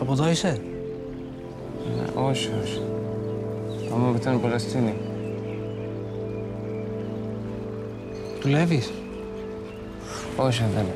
Από εδώ είσαι; ναι, Όχι, όχι. Άμα ήταν Παλαιστίνη. Δουλεύεις; Όχι, δεν είναι.